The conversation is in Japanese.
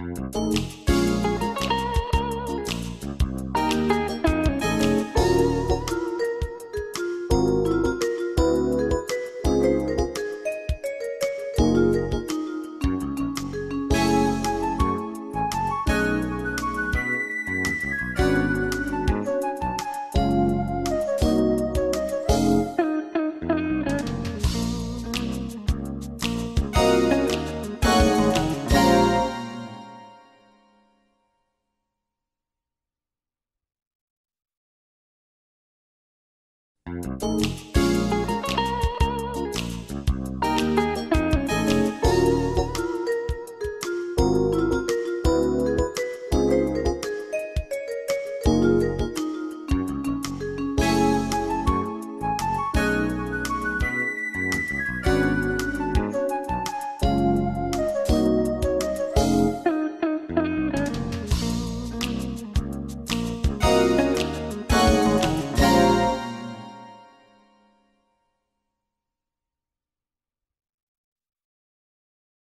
うん。Música